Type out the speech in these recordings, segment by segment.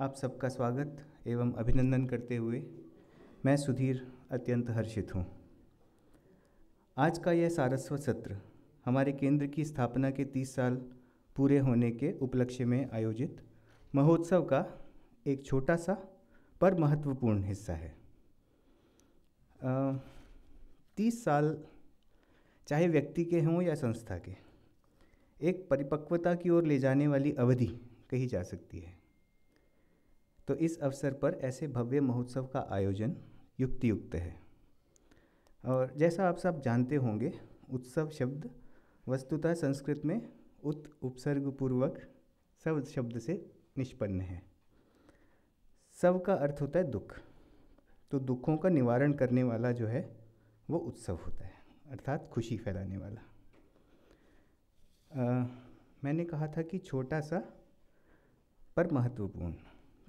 आप सबका स्वागत एवं अभिनंदन करते हुए मैं सुधीर अत्यंत हर्षित हूँ। आज का यह सारस्वत सत्र हमारे केंद्र की स्थापना के 30 साल पूरे होने के उपलक्ष्य में आयोजित महोत्सव का एक छोटा सा पर महत्वपूर्ण हिस्सा है। तीस साल चाहे व्यक्ति के हों या संस्था के, एक परिपक्वता की ओर ले जाने वाली अवधि कही जा सकती है। तो इस अवसर पर ऐसे भव्य महोत्सव का आयोजन युक्तियुक्त है। और जैसा आप सब जानते होंगे उत्सव शब्द वस्तुतः संस्कृत में उत उपसर्ग पूर्वक सब शब्द से निष्पन्न है। सब का अर्थ होता है दुख। तो दुखों का निवारण करने वाला जो है वो उत्सव होता है अर्थात खुशी फैलाने वाला। आ, मैंने कहा था कि छोटा सा पर महत्वपूर्ण।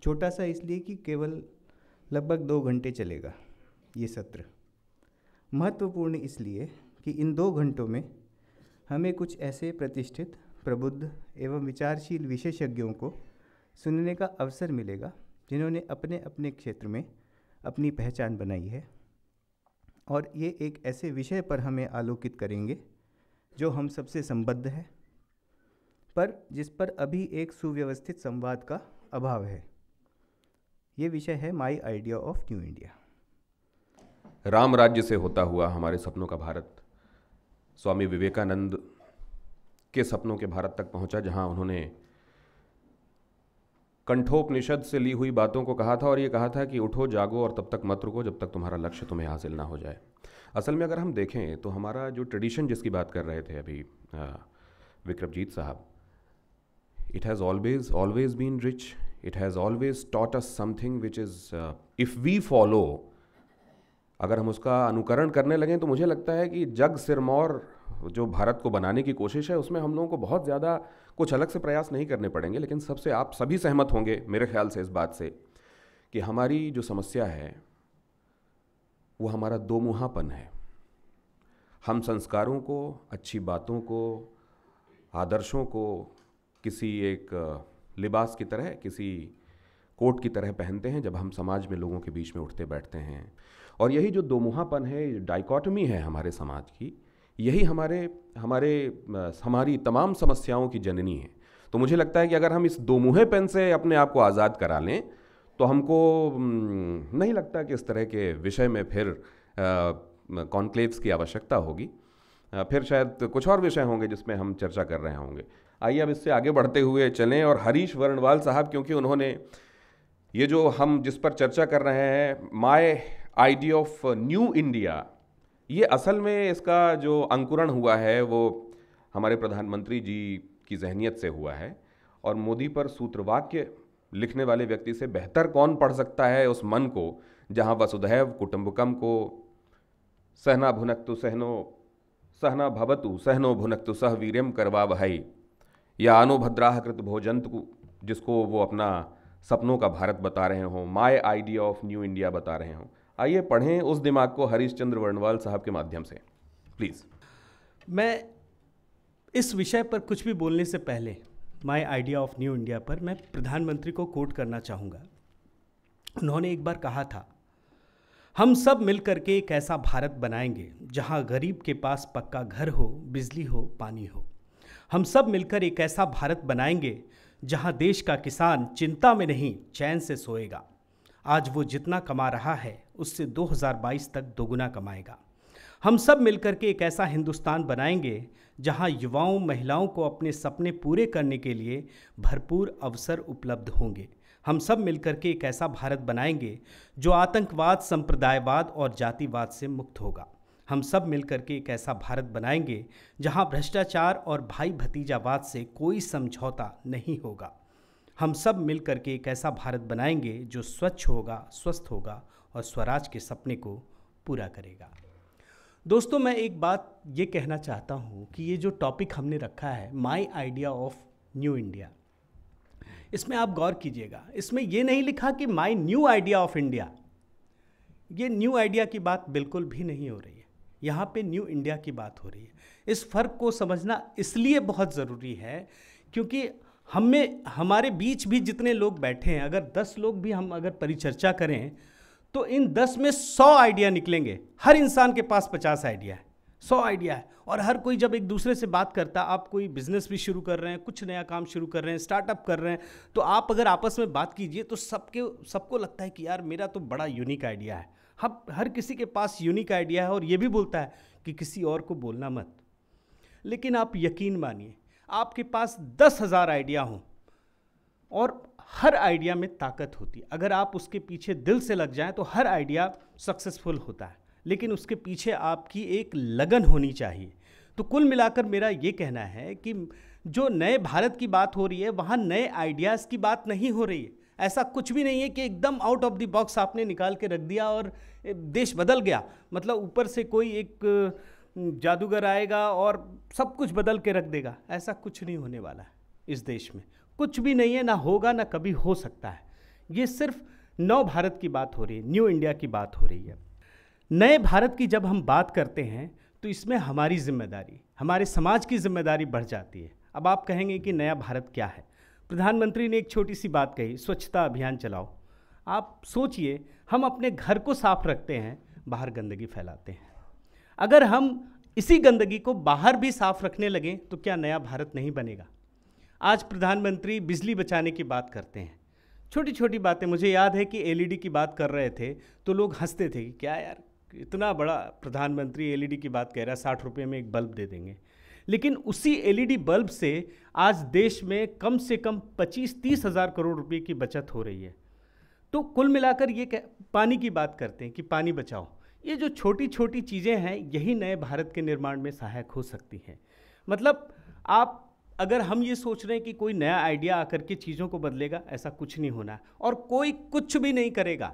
छोटा सा इसलिए कि केवल लगभग दो घंटे चलेगा ये सत्र। महत्वपूर्ण इसलिए कि इन दो घंटों में हमें कुछ ऐसे प्रतिष्ठित, प्रबुद्ध एवं विचारशील विशेषज्ञों को सुनने का अवसर मिलेगा, जिन्होंने अपने अपने क्षेत्र में अपनी पहचान बनाई है। और ये एक ऐसे विषय पर हमें आलोकित करेंगे, जो हम सबसे संबद्ध है, पर जिस पर अभी एक सुव्यवस्थित संवाद का अभाव है। ये विषय है my idea of new India Ram राज्य से होता हुआ हमारे सपनों का भारत। स्वामी विवेकानंद के सपनों के भारत तक पहुँचा, जहाँ उन्होंने कंठोपनिषद से ली हुई बातों को कहा था और ये कहा था कि उठो, जागो और तब तक मत रुको जब तक तुम्हारा लक्ष्य तुम्हें हासिल ना हो जाए। असल में अगर हम देखें तो हमारा जो ट्रेडिशन जिसकी बात कर रहे थे अभी विक्रमजीत साहब it has always always been rich it has always taught us something which is if we follow अगर हम उसका अनुकरण करने लगें तो मुझे लगता है कि जग सिरमौर जो भारत को बनाने की कोशिश है, उसमें हम लोगों को बहुत ज़्यादा कुछ अलग से प्रयास नहीं करने पड़ेंगे। लेकिन सबसे, आप सभी सहमत होंगे, मेरे ख्याल से इस बात से, कि हमारी जो समस्या है, वो हमारा दो मुहापन है। हम संस्कारों को, अच्छी बातों को, आदर्शों को, किसी एक लिबास की तरह, किसी कोट की तरह पहनते हैं जब हम समाज में लोगों के बीच में उठते बैठते हैं। और यही जो दो मुहापन है डाइकॉटमी है हमारे समाज की, यही हमारे हमारे हमारी तमाम समस्याओं की जननी है। तो मुझे लगता है कि अगर हम इस दो मुहे से अपने आप को आज़ाद करा लें तो हमको नहीं लगता कि इस तरह के विषय में फिर कॉन्क्लेव्स की आवश्यकता होगी। फिर शायद कुछ और विषय होंगे जिसमें हम चर्चा कर रहे होंगे। आइए अब इससे आगे बढ़ते हुए चलें और हरीश वर्णवाल साहब, क्योंकि उन्होंने ये जो हम जिस पर चर्चा कर रहे हैं my idea of new India ये असल में इसका जो अंकुरण हुआ है, वो हमारे प्रधानमंत्री जी की जहनीत से हुआ है और मोदी पर सूत्रवाक्य लिखने वाले व्यक्ति से बेहतर कौन पढ़ सकता है उस मन को, जहाँ वसुधैव कुटुम्बकम को, सहना भुनक्तु सहनो, सहना भवतु, सहनो भुनक्तु सह वीरम करवा भाई या अनुभद्राह कृत भोजंत, जिसको वो अपना सपनों का भारत बता रहे हों my idea of new India बता रहे हों। आइए पढ़ें उस दिमाग को हरीश चंद्र वर्णवाल साहब के माध्यम से। प्लीज़ मैं इस विषय पर कुछ भी बोलने से पहले my idea of new India पर मैं प्रधानमंत्री को कोट करना चाहूँगा। उन्होंने एक बार कहा था, हम सब मिलकर के एक ऐसा भारत बनाएँगे, जहाँ गरीब के पास पक्का घर हो, बिजली हो, पानी हो। हम सब मिलकर एक ऐसा भारत बनाएँगे, जहाँ देश का किसान चिंता में नहीं, चैन से सोएगा। आज वो जितना कमा रहा है, उससे 2022 तक दोगुना कमाएगा। हम सब मिलकर के एक ऐसा हिंदुस्तान बनाएँगे, जहाँ युवाओं, महिलाओं को अपने सपने पूरे करने के लिए भरपूर अवसर उपलब्ध होंगे। हम सब मिलकर के एक ऐसा भारत बनाएँगे, जो आतंकवाद, संप्रदायवाद और जातिवाद से मुक्त होगा। हम सब मिलकर के एक ऐसा भारत बनाएँगे, जहाँ भ्रष्टाचार और भाई भतीजावाद से कोई समझौता नहीं होगा। हम सब मिल के एक ऐसा भारत बनाएँगे, जो स्वच्छ होगा, स्वस्थ होगा और स्वराज के सपने को पूरा करेगा। दोस्तों, मैं एक बात ये कहना चाहता हूँ कि ये जो टॉपिक हमने रखा है my idea of new India इसमें आप गौर कीजिएगा। इसमें ये नहीं लिखा कि my new idea of India ये न्यू आइडिया की बात बिल्कुल भी नहीं हो रही। यहाँ पे न्यू इंडिया की बात हो रही है। इस फ़र्क को समझना इसलिए बहुत ज़रूरी है क्योंकि हमें, हमारे बीच भी जितने लोग बैठे हैं, अगर दस लोग भी हम अगर परिचर्चा करें तो इन दस में सौ आइडिया निकलेंगे। हर इंसान के पास पचास आइडिया है, सौ आइडिया है। और हर कोई जब एक दूसरे से बात करता, आप कोई बिज़नेस भी शुरू कर रहे हैं, कुछ नया काम शुरू कर रहे हैं, स्टार्टअप कर रहे हैं तो आप अगर आपस में बात कीजिए तो सबके, सबको लगता है कि यार मेरा तो बड़ा यूनिक आइडिया है। हम हर किसी के पास यूनिक आइडिया है और ये भी बोलता है कि किसी और को बोलना मत। लेकिन आप यकीन मानिए, आपके पास दस हज़ार आइडिया हों और हर आइडिया में ताकत होती है। अगर आप उसके पीछे दिल से लग जाएँ तो हर आइडिया सक्सेसफुल होता है। लेकिन उसके पीछे आपकी एक लगन होनी चाहिए। तो कुल मिलाकर मेरा ये कहना है कि जो नए भारत की बात हो रही है, वहाँ नए आइडियाज़ की बात नहीं हो रही है। ऐसा कुछ भी नहीं है कि एकदम आउट ऑफ़ द बॉक्स आपने निकाल के रख दिया और देश बदल गया। मतलब ऊपर से कोई एक जादूगर आएगा और सब कुछ बदल के रख देगा। ऐसा कुछ नहीं होने वाला है इस देश में। कुछ भी नहीं है, ना होगा, ना कभी हो सकता है। ये सिर्फ़ नव भारत की बात हो रही है न्यू इंडिया की बात हो रही है। नए भारत की जब हम बात करते हैं तो इसमें हमारी ज़िम्मेदारी, हमारे समाज की ज़िम्मेदारी बढ़ जाती है। अब आप कहेंगे कि नया भारत क्या है? प्रधानमंत्री ने एक छोटी सी बात कही, स्वच्छता अभियान चलाओ। आप सोचिए, हम अपने घर को साफ़ रखते हैं, बाहर गंदगी फैलाते हैं। अगर हम इसी गंदगी को बाहर भी साफ़ रखने लगें तो क्या नया भारत नहीं बनेगा? आज प्रधानमंत्री बिजली बचाने की बात करते हैं। छोटी छोटी बातें, मुझे याद है कि एलईडी की बात कर रहे थे तो लोग हँसते थे कि क्या यार, इतना बड़ा प्रधानमंत्री एलईडी की बात कह रहा है, साठ रुपये में एक बल्ब दे देंगे। लेकिन उसी एलईडी बल्ब से आज देश में कम से कम पच्चीस तीस हज़ार करोड़ रुपए की बचत हो रही है। तो कुल मिलाकर ये पानी की बात करते हैं कि पानी बचाओ। ये जो छोटी छोटी चीज़ें हैं, यही नए भारत के निर्माण में सहायक हो सकती हैं। मतलब आप, अगर हम ये सोच रहे हैं कि कोई नया आइडिया आकर के चीज़ों को बदलेगा, ऐसा कुछ नहीं होना। और कोई कुछ भी नहीं करेगा।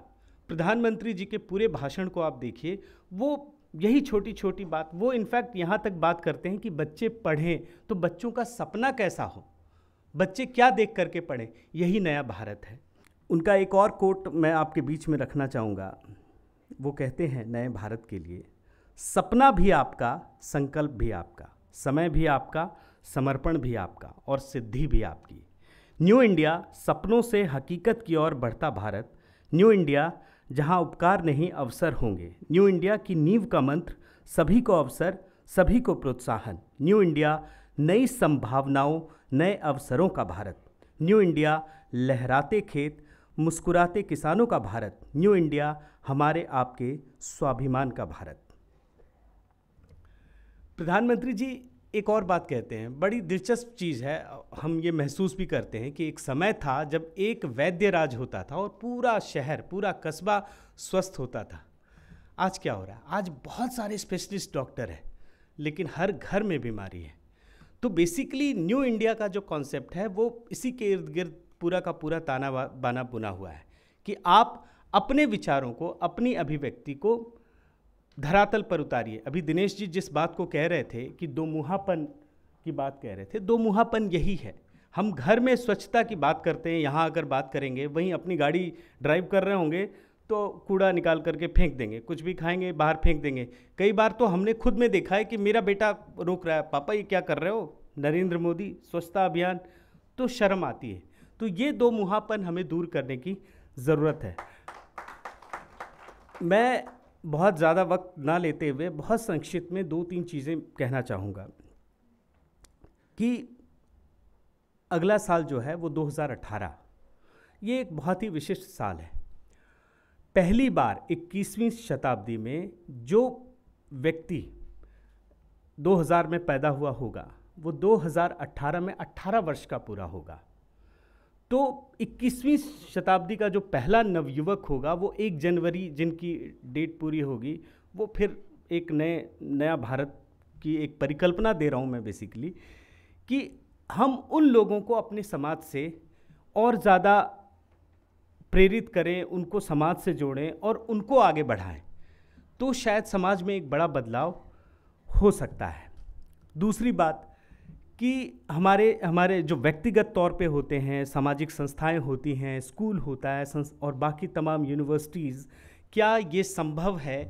प्रधानमंत्री जी के पूरे भाषण को आप देखिए, वो यही छोटी छोटी बात। वो इनफैक्ट यहाँ तक बात करते हैं कि बच्चे पढ़ें तो बच्चों का सपना कैसा हो? बच्चे क्या देख करके पढ़ें? यही नया भारत है। उनका एक और कोट मैं आपके बीच में रखना चाहूँगा। वो कहते हैं नए भारत के लिए, सपना भी आपका, संकल्प भी आपका, समय भी आपका, समर्पण भी आपका और सिद्धि भी आपकी। न्यू इंडिया सपनों से हकीकत की ओर बढ़ता भारत। न्यू इंडिया जहाँ उपकार नहीं अवसर होंगे। न्यू इंडिया की नींव का मंत्र, सभी को अवसर, सभी को प्रोत्साहन। न्यू इंडिया, नई संभावनाओं, नए अवसरों का भारत। न्यू इंडिया, लहराते खेत, मुस्कुराते किसानों का भारत। न्यू इंडिया, हमारे आपके स्वाभिमान का भारत। प्रधानमंत्री जी एक और बात कहते हैं, बड़ी दिलचस्प चीज़ है, हम ये महसूस भी करते हैं कि एक समय था जब एक वैद्य राज होता था और पूरा शहर, पूरा कस्बा स्वस्थ होता था। आज क्या हो रहा है? आज बहुत सारे स्पेशलिस्ट डॉक्टर हैं, लेकिन हर घर में बीमारी है। तो बेसिकली न्यू इंडिया का जो कॉन्सेप्ट है, वो इसी के इर्द गिर्द पूरा का पूरा ताना बाना बुना हुआ है कि आप अपने विचारों को, अपनी अभिव्यक्ति को धरातल पर उतारिए। अभी दिनेश जी जिस बात को कह रहे थे कि दो मुहापन की बात कह रहे थे, दो मुहापन यही है। हम घर में स्वच्छता की बात करते हैं, यहाँ अगर बात करेंगे, वहीं अपनी गाड़ी ड्राइव कर रहे होंगे तो कूड़ा निकाल करके फेंक देंगे, कुछ भी खाएँगे, बाहर फेंक देंगे। कई बार तो हमने खुद में देखा है कि मेरा बेटा रोक रहा है, पापा, ये क्या कर रहे हो? नरेंद्र मोदी, स्वच्छता अभियान। तो शर्म आती है। तो ये दो मुहापन हमें दूर करने की ज़रूरत है। मैं बहुत ज़्यादा वक्त ना लेते हुए बहुत संक्षिप्त में दो तीन चीज़ें कहना चाहूँगा कि अगला साल जो है वो 2018 ये एक बहुत ही विशिष्ट साल है। पहली बार 21वीं शताब्दी में जो व्यक्ति 2000 में पैदा हुआ होगा, वो 2018 में 18 वर्ष का पूरा होगा। तो 21वीं शताब्दी का जो पहला नवयुवक होगा, वो एक जनवरी जिनकी डेट पूरी होगी, वो फिर एक नए, नया भारत की एक परिकल्पना दे रहा हूँ मैं बेसिकली कि हम उन लोगों को अपने समाज से और ज़्यादा प्रेरित करें, उनको समाज से जोड़ें और उनको आगे बढ़ाएँ। तो शायद समाज में एक बड़ा बदलाव हो सकता है। दूसरी बात कि हमारे हमारे जो व्यक्तिगत तौर पे होते हैं, सामाजिक संस्थाएँ होती हैं, स्कूल होता है और बाकी तमाम यूनिवर्सिटीज़, क्या ये संभव है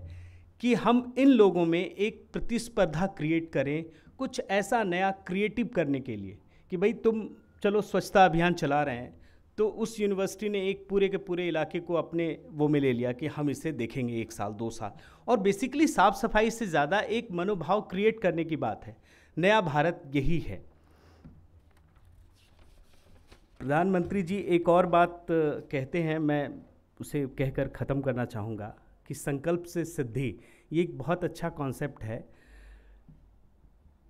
कि हम इन लोगों में एक प्रतिस्पर्धा क्रिएट करें कुछ ऐसा नया क्रिएटिव करने के लिए? कि भाई तुम, चलो स्वच्छता अभियान चला रहे हैं तो उस यूनिवर्सिटी ने एक पूरे के पूरे इलाके को अपने वो में ले लिया कि हम इसे देखेंगे एक साल, दो साल। और बेसिकली साफ़ सफ़ाई से ज़्यादा एक मनोभाव क्रिएट करने की बात है। नया भारत यही है। प्रधानमंत्री जी, एक और बात कहते हैं, मैं उसे कहकर ख़त्म करना चाहूँगा कि संकल्प से सिद्धि, ये एक बहुत अच्छा कॉन्सेप्ट है।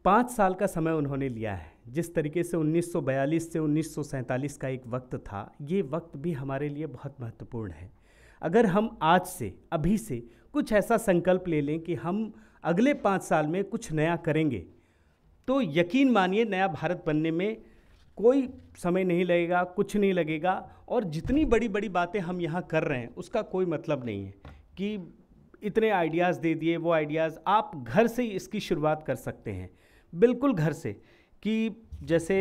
पाँच साल का समय उन्होंने लिया है। जिस तरीके से 1942 से 1947 का एक वक्त था, ये वक्त भी हमारे लिए बहुत महत्वपूर्ण है। अगर हम आज से, अभी से कुछ ऐसा संकल्प ले लें कि हम अगले पाँच साल में कुछ नया करेंगे तो यकीन मानिए, नया भारत बनने में कोई समय नहीं लगेगा, कुछ नहीं लगेगा, और जितनी बड़ी बड़ी बातें हम यहाँ कर रहे हैं, उसका कोई मतलब नहीं है कि इतने आइडियाज़ दे दिए, वो आइडियाज़ आप घर से ही इसकी शुरुआत कर सकते हैं। बिल्कुल घर से कि जैसे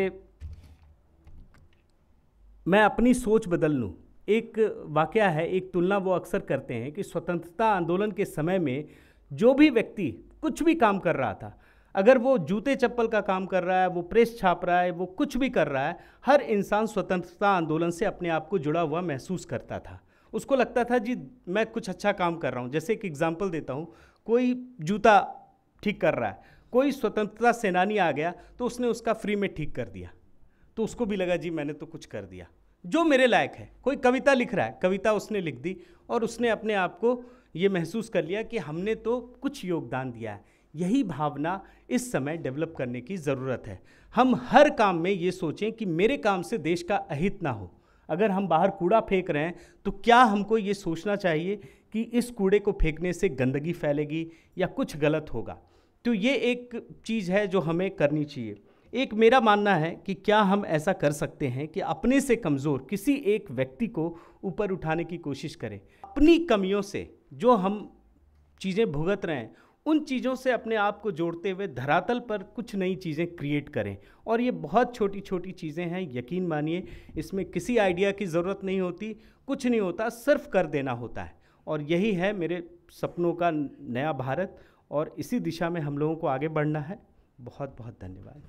मैं अपनी सोच बदल लूँ। एक वाक़ है, एक तुलना वो अक्सर करते हैं कि स्वतंत्रता आंदोलन के समय में जो भी व्यक्ति कुछ भी काम कर रहा था अगर वो जूते चप्पल का काम कर रहा है, वो प्रेस छाप रहा है, वो कुछ भी कर रहा है, हर इंसान स्वतंत्रता आंदोलन से अपने आप को जुड़ा हुआ महसूस करता था। उसको लगता था, जी, मैं कुछ अच्छा काम कर रहा हूँ। जैसे एक एग्ज़ाम्पल देता हूँ, कोई जूता ठीक कर रहा है, कोई स्वतंत्रता सेनानी आ गया तो उसने उसका फ्री में ठीक कर दिया। तो उसको भी लगा, जी, मैंने तो कुछ कर दिया। जो मेरे लायक है, कोई कविता लिख रहा है, कविता उसने लिख दी और उसने अपने आप को ये महसूस कर लिया कि हमने तो कुछ योगदान दिया है। यही भावना इस समय डेवलप करने की ज़रूरत है। हम हर काम में ये सोचें कि मेरे काम से देश का अहित ना हो। अगर हम बाहर कूड़ा फेंक रहे हैं तो क्या हमको ये सोचना चाहिए कि इस कूड़े को फेंकने से गंदगी फैलेगी या कुछ गलत होगा? तो ये एक चीज़ है जो हमें करनी चाहिए। एक मेरा मानना है कि क्या हम ऐसा कर सकते हैं कि अपने से कमज़ोर किसी एक व्यक्ति को ऊपर उठाने की कोशिश करें। अपनी कमियों से जो हम चीज़ें भुगत रहे हैं उन चीज़ों से अपने आप को जोड़ते हुए धरातल पर कुछ नई चीज़ें क्रिएट करें। और ये बहुत छोटी छोटी चीज़ें हैं, यकीन मानिए, इसमें किसी आइडिया की ज़रूरत नहीं होती, कुछ नहीं होता, सिर्फ़ कर देना होता है। और यही है मेरे सपनों का नया भारत, और इसी दिशा में हम लोगों को आगे बढ़ना है। बहुत बहुत धन्यवाद।